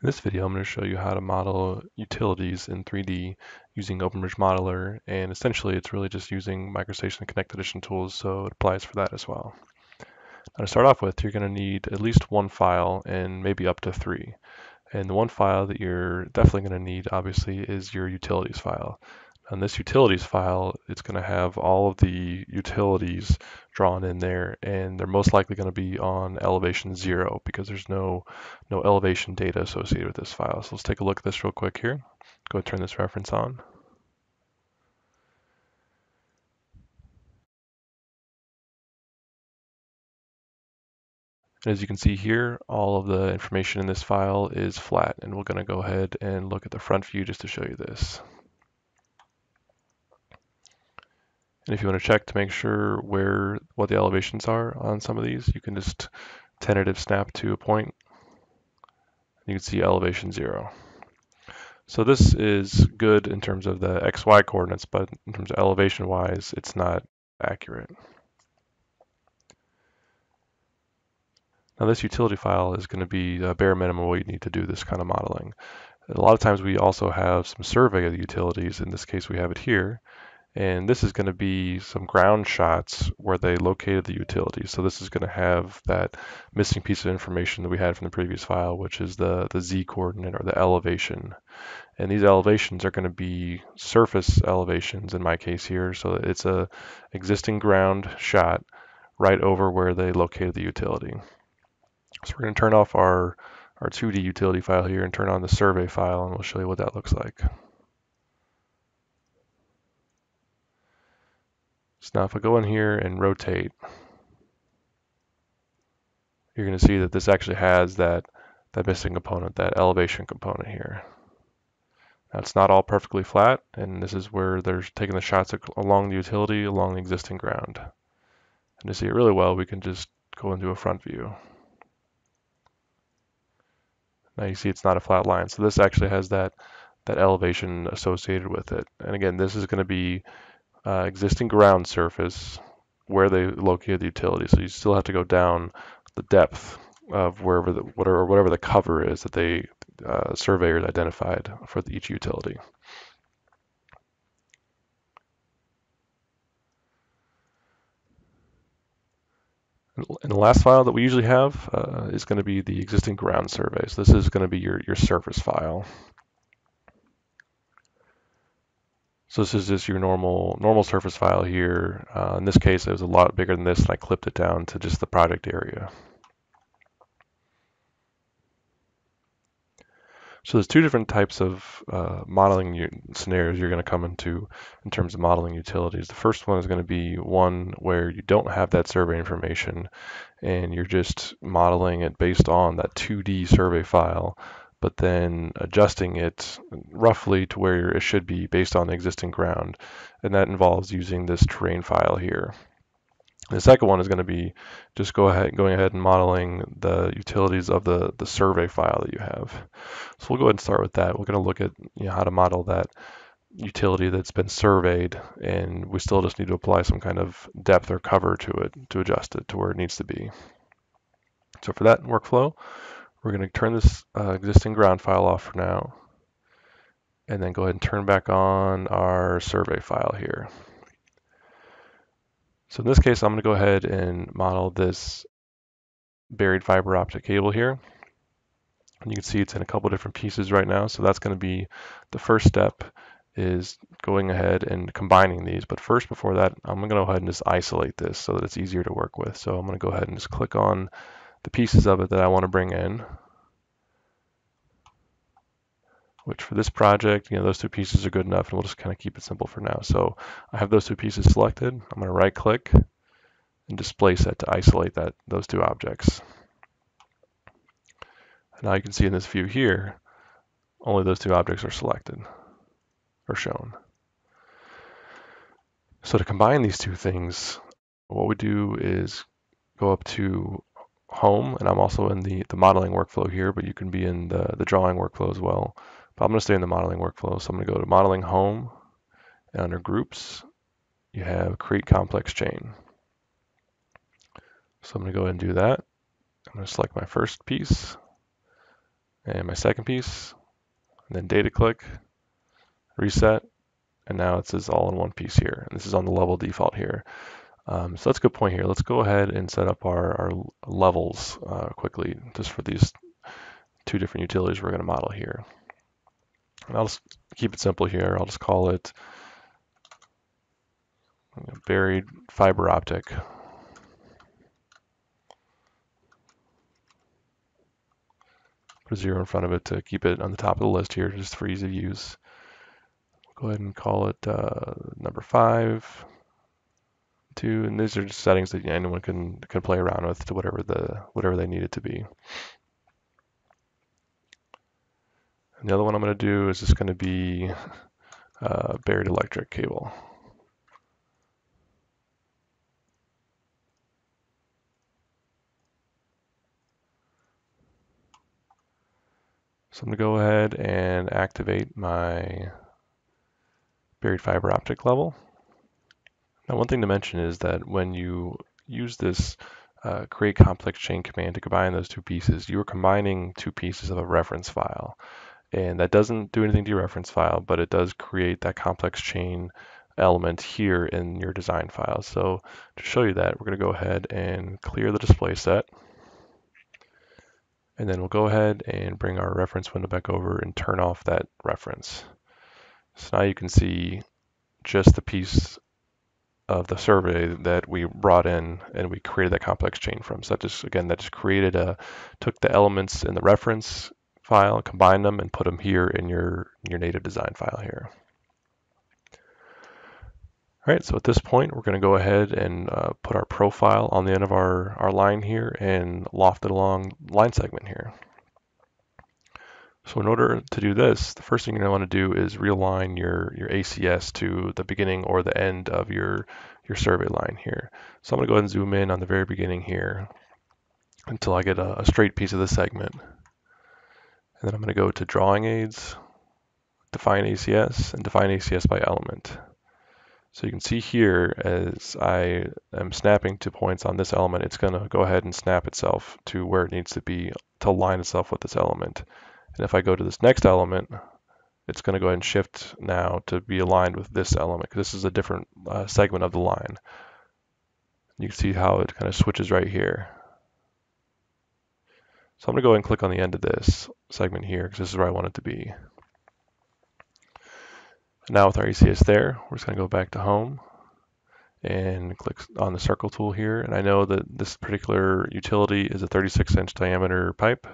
In this video, I'm going to show you how to model utilities in 3D using OpenBridge Modeler, and essentially it's really just using MicroStation Connect Edition tools, so it applies for that as well. Now to start off with, you're going to need at least one file and maybe up to three. And the one file that you're definitely going to need, obviously, is your utilities file. On this utilities file, it's going to have all of the utilities drawn in there, and they're most likely going to be on elevation zero because there's no, no elevation data associated with this file. So let's take a look at this real quick here. Go and turn this reference on. As you can see here, all of the information in this file is flat, and we're going to go ahead and look at the front view just to show you this. And if you want to check to make sure where what the elevations are on some of these, you can just tentative snap to a point. You can see elevation zero. So this is good in terms of the XY coordinates, but in terms of elevation wise, it's not accurate. Now this utility file is going to be a bare minimum what you need to do this kind of modeling. A lot of times we also have some survey of the utilities. In this case, we have it here. And this is going to be some ground shots where they located the utility. So this is going to have that missing piece of information that we had from the previous file, which is the, the z coordinate or the elevation. And these elevations are going to be surface elevations in my case here. So it's a existing ground shot right over where they located the utility. So we're going to turn off our, our 2D utility file here and turn on the survey file, and we'll show you what that looks like. So now if I go in here and rotate, you're going to see that this actually has that, that missing component, that elevation component here. Now it's not all perfectly flat, and this is where they're taking the shots along the utility, along the existing ground. And to see it really well, we can just go into a front view. Now you see it's not a flat line, so this actually has that, that elevation associated with it. And again, this is going to be uh, existing ground surface where they located the utility. So you still have to go down the depth of wherever the whatever whatever the cover is that they uh, surveyors identified for each utility. And the last file that we usually have uh, is going to be the existing ground survey. So this is going to be your, your surface file. So this is just your normal normal surface file here. Uh, in this case, it was a lot bigger than this, and I clipped it down to just the project area. So there's two different types of uh, modeling scenarios you're going to come into in terms of modeling utilities. The first one is going to be one where you don't have that survey information and you're just modeling it based on that 2D survey file but then adjusting it roughly to where it should be based on the existing ground. And that involves using this terrain file here. The second one is going to be just go ahead, going ahead and modeling the utilities of the, the survey file that you have. So we'll go ahead and start with that. We're going to look at you know, how to model that utility that's been surveyed, and we still just need to apply some kind of depth or cover to it to adjust it to where it needs to be. So for that workflow, we're going to turn this uh, existing ground file off for now, and then go ahead and turn back on our survey file here. So in this case, I'm going to go ahead and model this buried fiber optic cable here. And you can see it's in a couple different pieces right now. So that's going to be the first step is going ahead and combining these. But first, before that, I'm going to go ahead and just isolate this so that it's easier to work with. So I'm going to go ahead and just click on the pieces of it that I want to bring in. Which for this project, you know, those two pieces are good enough and we'll just kind of keep it simple for now. So I have those two pieces selected. I'm going to right click and display set to isolate that those two objects. And now you can see in this view here, only those two objects are selected or shown. So to combine these two things, what we do is go up to home, and I'm also in the, the modeling workflow here, but you can be in the, the drawing workflow as well. But I'm going to stay in the modeling workflow. So I'm going to go to modeling home, and under groups, you have create complex chain. So I'm going to go ahead and do that. I'm going to select my first piece, and my second piece, and then data click, reset, and now it says all in one piece here. And this is on the level default here. Um, so that's a good point here. Let's go ahead and set up our, our levels uh, quickly just for these two different utilities we're going to model here. And I'll just keep it simple here. I'll just call it buried fiber optic. Put a zero in front of it to keep it on the top of the list here, just for ease of use. Go ahead and call it uh, number five, two, and these are just settings that anyone can can play around with to whatever the whatever they need it to be. And the other one I'm going to do is just going to be uh, buried electric cable. So I'm going to go ahead and activate my buried fiber optic level. Now one thing to mention is that when you use this uh, create complex chain command to combine those two pieces, you are combining two pieces of a reference file. And that doesn't do anything to your reference file, but it does create that complex chain element here in your design file. So to show you that, we're going to go ahead and clear the display set. And then we'll go ahead and bring our reference window back over and turn off that reference. So now you can see just the piece of the survey that we brought in and we created that complex chain from. So that just, again, that just created a, took the elements in the reference file, combined them and put them here in your, your native design file here. All right, so at this point, we're going to go ahead and uh, put our profile on the end of our, our line here and loft it along line segment here. So in order to do this, the first thing you're going to want to do is realign your, your ACS to the beginning or the end of your, your survey line here. So I'm going to go ahead and zoom in on the very beginning here until I get a, a straight piece of the segment. And then I'm going to go to drawing aids, define ACS, and define ACS by element. So you can see here as I am snapping to points on this element, it's going to go ahead and snap itself to where it needs to be to align itself with this element. And if I go to this next element, it's going to go ahead and shift now to be aligned with this element. Because this is a different uh, segment of the line. You can see how it kind of switches right here. So I'm going to go ahead and click on the end of this segment here because this is where I want it to be. Now with our ACS there, we're just going to go back to home and click on the circle tool here. And I know that this particular utility is a 36 inch diameter pipe.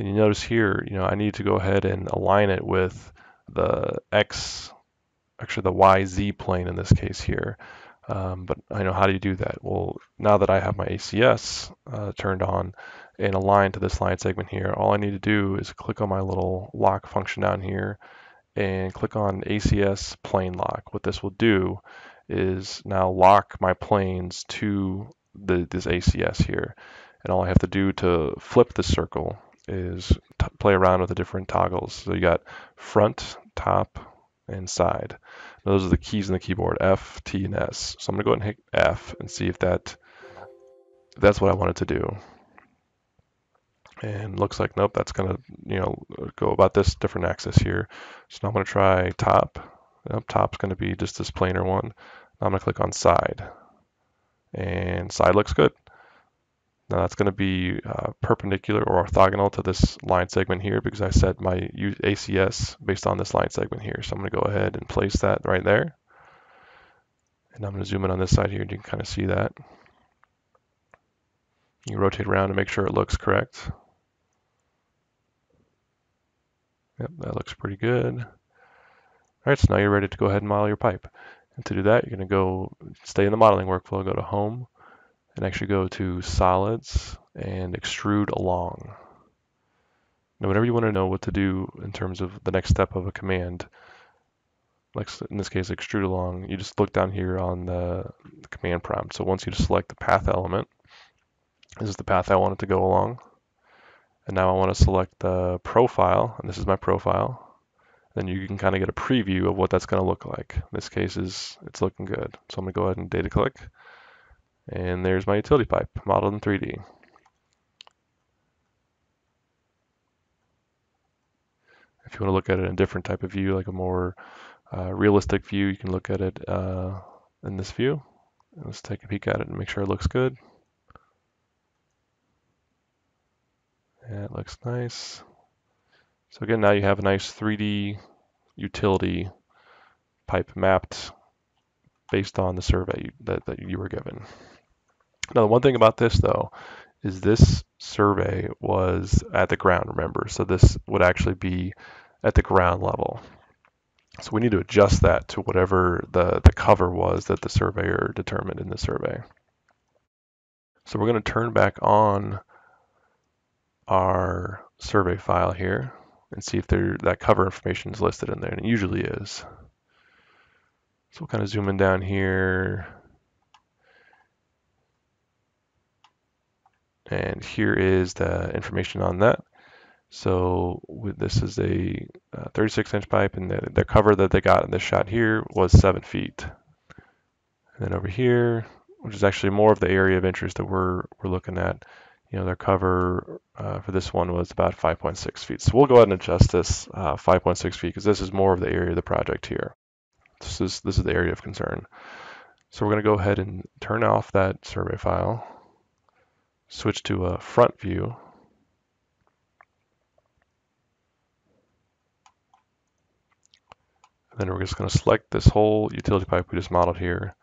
And you notice here, you know, I need to go ahead and align it with the X, actually the YZ plane in this case here. Um, but I know how do you do that? Well, now that I have my ACS uh, turned on and aligned to this line segment here, all I need to do is click on my little lock function down here and click on ACS plane lock. What this will do is now lock my planes to the, this ACS here. And all I have to do to flip the circle is play around with the different toggles. So you got front, top, and side. Those are the keys in the keyboard, F, T, and S. So I'm gonna go ahead and hit F and see if that if that's what I wanted to do. And looks like, nope, that's gonna, you know, go about this different axis here. So now I'm gonna try top. Nope, top's gonna be just this planar one. Now I'm gonna click on side. And side looks good. Now that's going to be uh, perpendicular or orthogonal to this line segment here because I set my ACS based on this line segment here. So I'm going to go ahead and place that right there. And I'm going to zoom in on this side here and you can kind of see that. You rotate around to make sure it looks correct. Yep, that looks pretty good. All right, so now you're ready to go ahead and model your pipe. And to do that, you're going to go stay in the modeling workflow, go to Home, and actually go to solids and extrude along. Now, whenever you want to know what to do in terms of the next step of a command, like in this case, extrude along, you just look down here on the, the command prompt. So once you just select the path element, this is the path I want it to go along. And now I want to select the profile, and this is my profile. Then you can kind of get a preview of what that's going to look like. In this case, is it's looking good. So I'm going to go ahead and data click And there's my utility pipe modeled in 3D. If you want to look at it in a different type of view, like a more uh, realistic view, you can look at it uh, in this view. Let's take a peek at it and make sure it looks good. Yeah, it looks nice. So again, now you have a nice 3D utility pipe mapped based on the survey that, that you were given. Now, the one thing about this though, is this survey was at the ground, remember? So this would actually be at the ground level. So we need to adjust that to whatever the, the cover was that the surveyor determined in the survey. So we're going to turn back on our survey file here and see if there, that cover information is listed in there, and it usually is. So we'll kind of zoom in down here. And here is the information on that. So this is a 36 inch pipe and the, the cover that they got in this shot here was seven feet. And then over here, which is actually more of the area of interest that we're, we're looking at, you know, their cover uh, for this one was about 5.6 feet. So we'll go ahead and adjust this uh, 5.6 feet because this is more of the area of the project here. This is, this is the area of concern. So we're going to go ahead and turn off that survey file, switch to a front view, And then we're just going to select this whole utility pipe we just modeled here,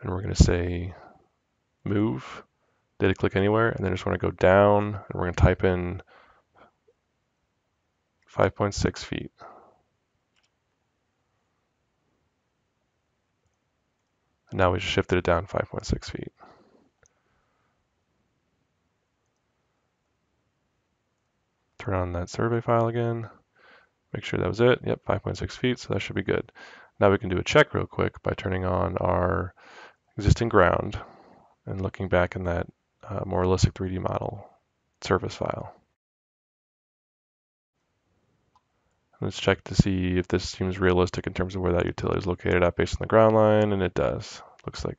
and we're going to say move, data click anywhere, and then just want to go down, and we're going to type in 5.6 feet. And now we just shifted it down 5.6 feet. Turn on that survey file again. Make sure that was it. Yep, 5.6 feet, so that should be good. Now we can do a check real quick by turning on our existing ground and looking back in that uh, more realistic 3D model surface file. Let's check to see if this seems realistic in terms of where that utility is located at based on the ground line, and it does. Looks like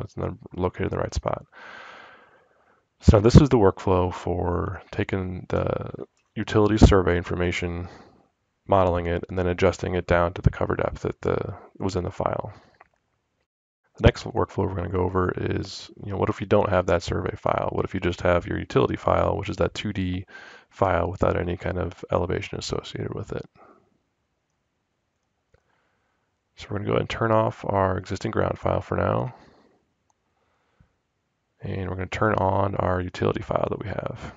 it's located in the right spot. So this is the workflow for taking the utility survey information modeling it, and then adjusting it down to the cover depth that the, was in the file. The next workflow we're going to go over is, you know, what if you don't have that survey file? What if you just have your utility file, which is that 2D file without any kind of elevation associated with it? So we're going to go ahead and turn off our existing ground file for now. And we're going to turn on our utility file that we have.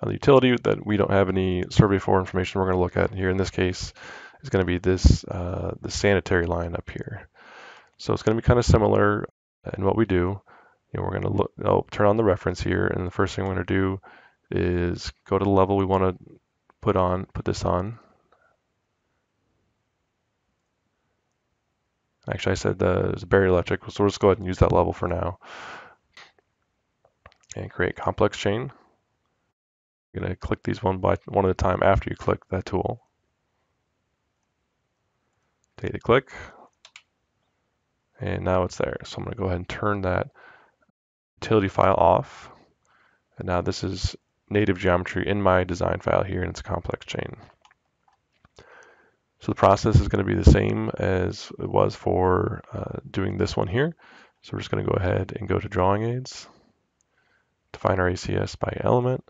Uh, the utility that we don't have any survey for information we're going to look at here in this case is going to be this uh, the sanitary line up here. So it's going to be kind of similar in what we do. You know, we're going to look, oh, turn on the reference here, and the first thing we're going to do is go to the level we want to put on, put this on. Actually, I said the Buried Electric, so we'll just go ahead and use that level for now. And create complex chain. You're going to click these one by one at a time after you click that tool. Data click. And now it's there. So I'm going to go ahead and turn that utility file off. And now this is native geometry in my design file here, and it's a complex chain. So the process is going to be the same as it was for uh, doing this one here. So we're just going to go ahead and go to drawing aids, define our ACS by element,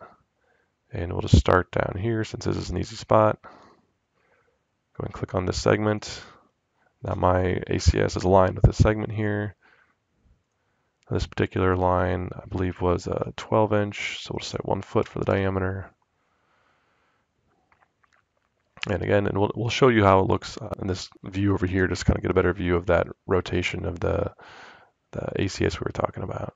and we'll just start down here since this is an easy spot. Go and click on this segment. Now my ACS is aligned with this segment here. This particular line, I believe, was a 12 inch, so we'll set one foot for the diameter. And again, and we'll, we'll show you how it looks uh, in this view over here, just kind of get a better view of that rotation of the, the ACS we were talking about.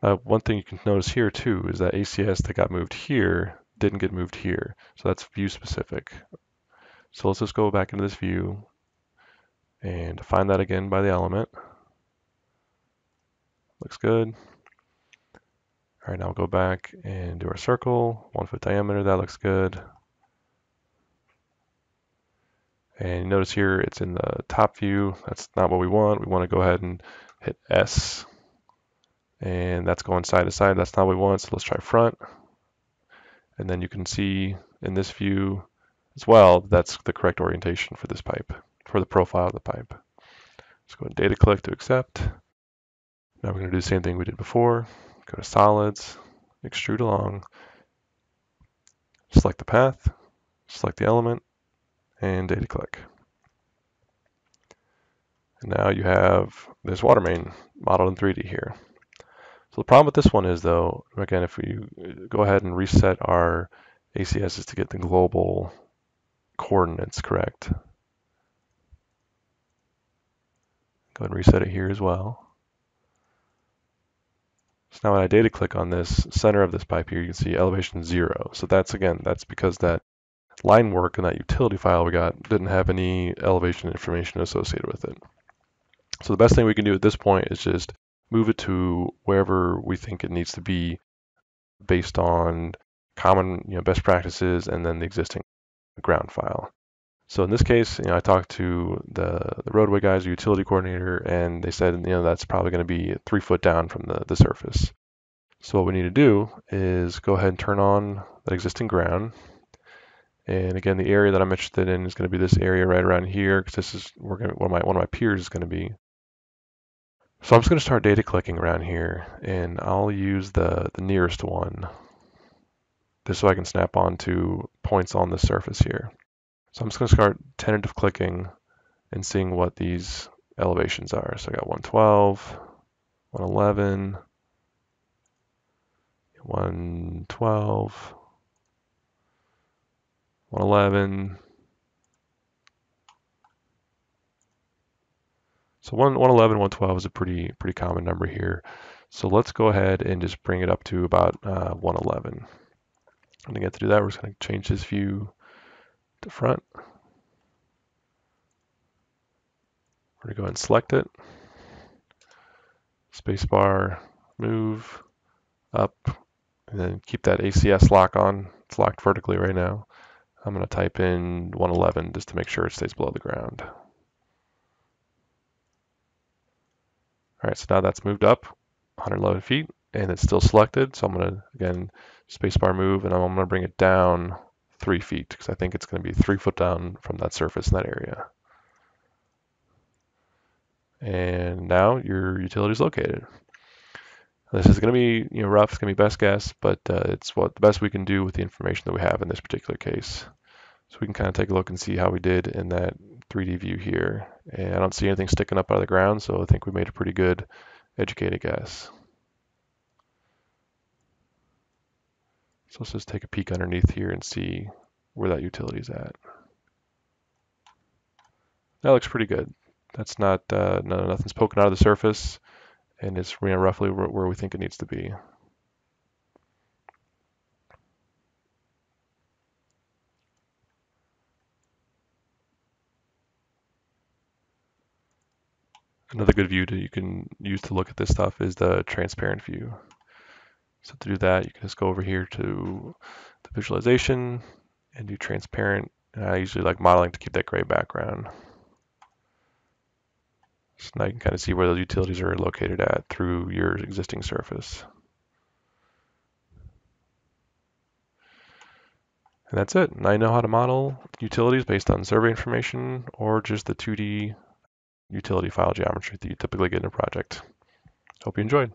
Uh, one thing you can notice here too is that ACS that got moved here didn't get moved here. So that's view specific. So let's just go back into this view and find that again by the element. Looks good. All right, now we'll go back and do our circle, one foot diameter, that looks good. And notice here it's in the top view. That's not what we want. We want to go ahead and hit S. And that's going side to side. That's not what we want. So let's try front. And then you can see in this view as well, that's the correct orientation for this pipe, for the profile of the pipe. Let's go and data click to accept. Now we're going to do the same thing we did before. Go to solids, extrude along, select the path, select the element, and data click. And now you have this water main modeled in 3D here. So the problem with this one is though, again, if we go ahead and reset our ACSs to get the global coordinates correct. Go ahead and reset it here as well. So now when I data click on this center of this pipe here, you can see elevation zero. So that's again, that's because that line work and that utility file we got didn't have any elevation information associated with it. So the best thing we can do at this point is just move it to wherever we think it needs to be based on common you know, best practices and then the existing ground file. So in this case, you know, I talked to the, the roadway guys, the utility coordinator, and they said, you know, that's probably going to be three foot down from the, the surface. So what we need to do is go ahead and turn on that existing ground. And again, the area that I'm interested in is going to be this area right around here because this is to, one of my one of my piers is going to be. So I'm just going to start data clicking around here, and I'll use the the nearest one, just so I can snap on to points on the surface here. So I'm just going to start tentative clicking and seeing what these elevations are. So I got 112, 111, 112, 111. So 111, 112 is a pretty pretty common number here. So let's go ahead and just bring it up to about uh, 111. And to get to do that, we're just going to change this view to front. We're going to go ahead and select it. Spacebar, move, up, and then keep that ACS lock on. It's locked vertically right now. I'm going to type in 111 just to make sure it stays below the ground. All right, so now that's moved up 111 feet and it's still selected. So I'm going to, again, spacebar move and I'm going to bring it down three feet because I think it's going to be three foot down from that surface in that area. And now your utility is located. This is going to be you know rough. It's going to be best guess, but uh, it's what the best we can do with the information that we have in this particular case. So we can kind of take a look and see how we did in that 3D view here. And I don't see anything sticking up out of the ground, so I think we made a pretty good educated guess. So let's just take a peek underneath here and see where that utility is at. That looks pretty good. That's not, uh, no, nothing's poking out of the surface and it's you know, roughly where, where we think it needs to be. Another good view that you can use to look at this stuff is the transparent view. So to do that, you can just go over here to the visualization and do transparent. And I usually like modeling to keep that gray background. So now you can kind of see where those utilities are located at through your existing surface. And that's it. Now you know how to model utilities based on survey information or just the 2D utility file geometry that you typically get in a project. Hope you enjoyed.